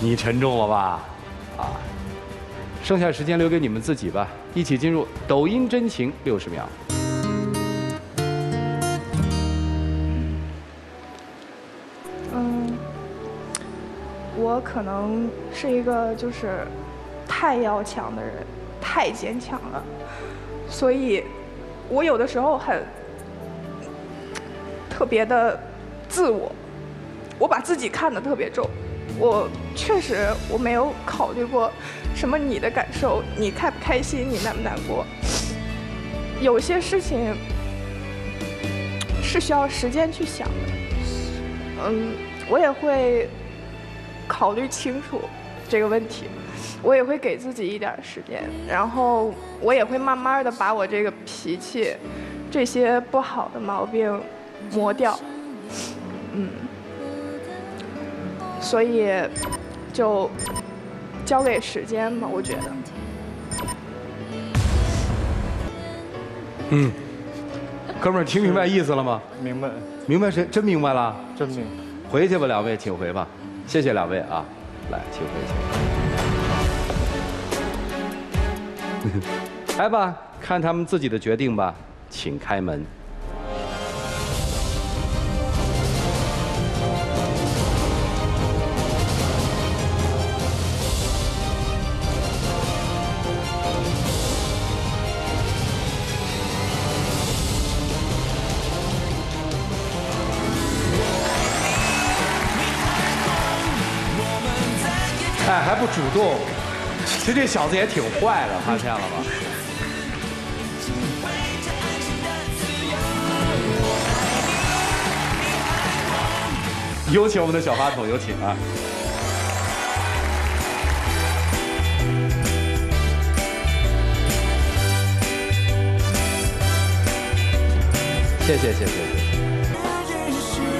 你沉重了吧？啊，剩下时间留给你们自己吧，一起进入抖音真情六十秒。嗯，我可能是一个就是太要强的人，太坚强了，所以我有的时候很特别的自我，我把自己看得特别重。我确实我没有考虑过什么你的感受，你开不开心，你难不难过。有些事情是需要时间去想的。嗯，我也会考虑清楚这个问题，我也会给自己一点时间，然后我也会慢慢的把我这个脾气、这些不好的毛病磨掉。嗯，所以就交给时间吧，我觉得。嗯，哥们儿，听明白意思了吗？明白，明白谁？真明白了？真明白。回去吧，两位，请回吧。谢谢两位啊，来，请回去。来吧，看他们自己的决定吧，请开门。还不主动，其实这小子也挺坏的，发现了吧？有请我们的小话筒，有请啊！谢谢谢谢谢。